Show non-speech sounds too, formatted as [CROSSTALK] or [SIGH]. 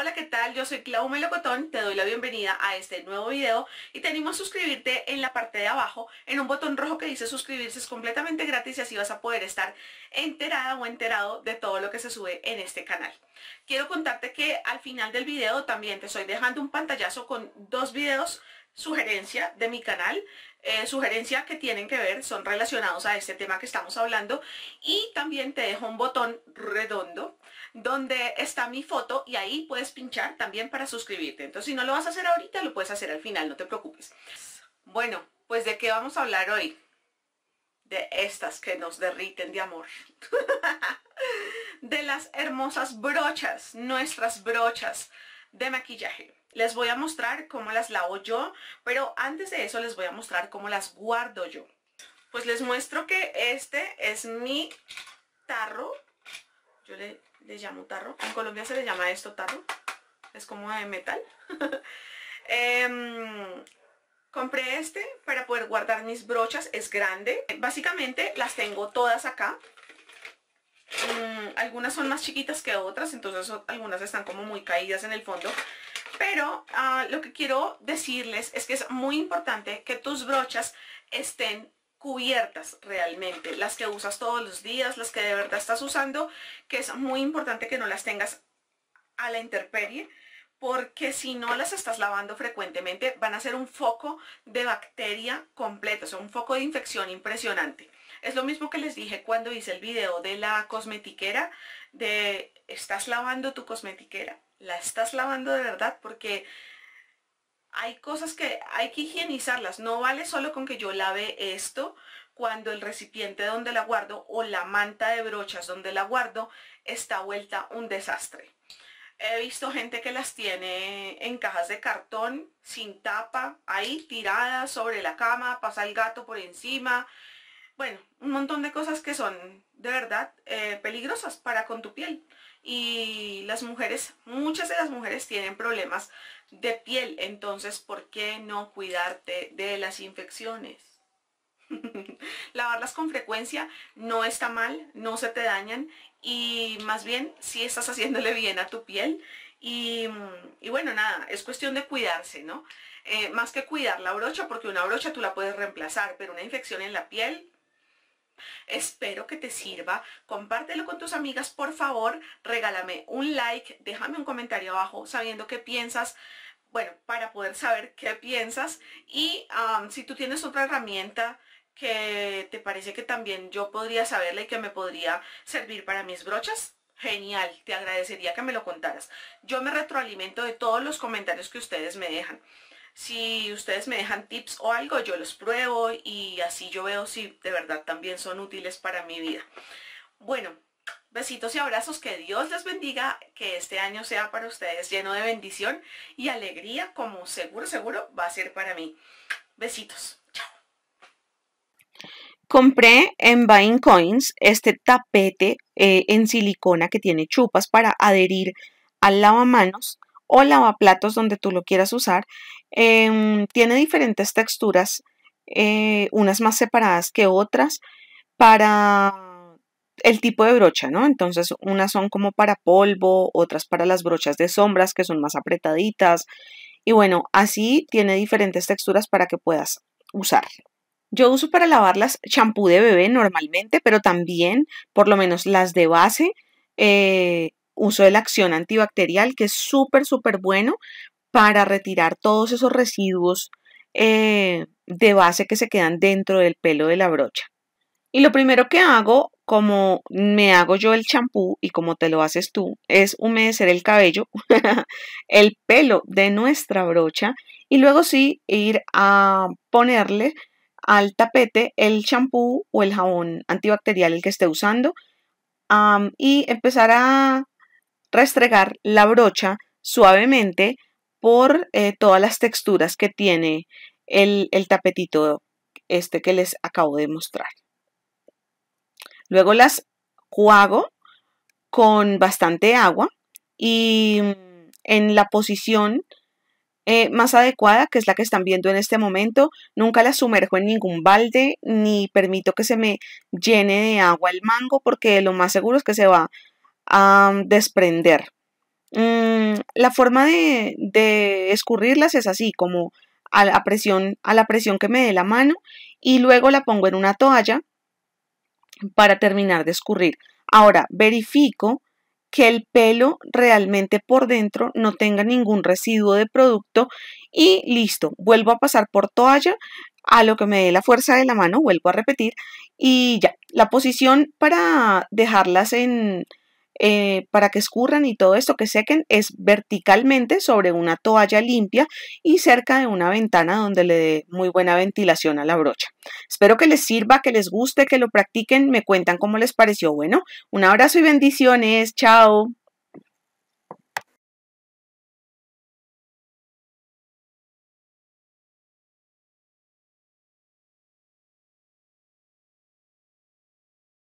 Hola, ¿qué tal? Yo soy Clau Melocotón, te doy la bienvenida a este nuevo video y te animo a suscribirte en la parte de abajo en un botón rojo que dice suscribirse, es completamente gratis y así vas a poder estar enterada o enterado de todo lo que se sube en este canal. Quiero contarte que al final del video también te estoy dejando un pantallazo con dos videos sugerencia de mi canal, eh, sugerencia que tienen que ver, son relacionados a este tema que estamos hablando y también te dejo un botón redondo donde está mi foto y ahí puedes pinchar también para suscribirte. Entonces si no lo vas a hacer ahorita, lo puedes hacer al final, no te preocupes. Bueno, pues de qué vamos a hablar hoy? De estas que nos derriten de amor. [LAUGHS] de las hermosas brochas, nuestras brochas de maquillaje. Les voy a mostrar cómo las lavo yo, pero antes de eso les voy a mostrar cómo las guardo yo. Pues les muestro que este es mi tarro. Yo le, llamo tarro. En Colombia se le llama esto tarro. Es como de metal. [LAUGHS] Em, compré este para poder guardar mis brochas. Es grande. Básicamente las tengo todas acá. Mm, algunas son más chiquitas que otras, entonces algunas están como muy caídas en el fondo. Pero ah, lo que quiero decirles es que es muy importante que tus brochas estén cubiertas realmente, las que usas todos los días, las que de verdad estás usando, que es muy importante que no las tengas a la intemperie, porque si no las estás lavando frecuentemente van a ser un foco de bacteria completo, o sea, un foco de infección impresionante. Es lo mismo que les dije cuando hice el video de la cosmetiquera, de ¿estás lavando tu cosmetiquera? ¿La estás lavando de verdad? Porque hay cosas que hay que higienizarlas. No vale solo con que yo lave esto cuando el recipiente donde la guardo o la manta de brochas donde la guardo está vuelta un desastre. He visto gente que las tiene en cajas de cartón, sin tapa, ahí tiradas sobre la cama, pasa el gato por encima, bueno, un montón de cosas que son de verdad eh, peligrosas para con tu piel. Y las mujeres, muchas de las mujeres tienen problemas de piel, entonces ¿por qué no cuidarte de las infecciones? [LAUGHS] Lavarlas con frecuencia no está mal, no se te dañan y más bien si estás haciéndole bien a tu piel y, bueno, nada, es cuestión de cuidarse, ¿no? Eh, más que cuidar la brocha, porque una brocha tú la puedes reemplazar, pero una infección en la piel Espero que te sirva. Compártelo con tus amigas, por favor. Regálame un like, déjame un comentario abajo sabiendo qué piensas. Bueno, para poder saber qué piensas. Y si tú tienes otra herramienta que te parece que también yo podría saberla y que me podría servir para mis brochas, genial, te agradecería que me lo contaras. Yo me retroalimento de todos los comentarios que ustedes me dejan. Si ustedes me dejan tips o algo, yo los pruebo y así yo veo si de verdad también son útiles para mi vida. Bueno, besitos y abrazos, que Dios les bendiga, que este año sea para ustedes lleno de bendición y alegría, como seguro, seguro va a ser para mí. Besitos. Chao. Compré en Buying Coins este tapete eh, en silicona que tiene chupas para adherir al lavamanos o lavaplatos donde tú lo quieras usar. Em, tiene diferentes texturas, eh, unas más separadas que otras para el tipo de brocha, ¿no? Entonces, unas son como para polvo, otras para las brochas de sombras que son más apretaditas. Y bueno, así tiene diferentes texturas para que puedas usar. Yo uso para lavarlas champú de bebé normalmente, pero también, por lo menos las de base, eh, uso de la acción antibacterial, que es súper, súper bueno para retirar todos esos residuos eh, de base que se quedan dentro del pelo de la brocha. Y lo primero que hago, como me hago yo el champú y como te lo haces tú, es humedecer el cabello, [LAUGHS] el pelo de nuestra brocha y luego sí ir a ponerle al tapete el champú o el jabón antibacterial el que esté usando y empezar a restregar la brocha suavemente por eh, todas las texturas que tiene el, tapetito este que les acabo de mostrar. Luego las juego con bastante agua y mm, en la posición eh, más adecuada, que es la que están viendo en este momento, nunca las sumerjo en ningún balde ni permito que se me llene de agua el mango porque lo más seguro es que se va desprender. Mm, la forma de, de, escurrirlas es así, como a la, presión, a la presión que me dé la mano y luego la pongo en una toalla para terminar de escurrir. Ahora verifico que el pelo realmente por dentro no tenga ningún residuo de producto y listo, vuelvo a pasar por toalla a lo que me dé la fuerza de la mano, vuelvo a repetir y ya, la posición para dejarlas en, eh, para que escurran y todo esto que sequen es verticalmente sobre una toalla limpia y cerca de una ventana donde le dé muy buena ventilación a la brocha. Espero que les sirva, que les guste, que lo practiquen, me cuentan cómo les pareció. Bueno, un abrazo y bendiciones, chao.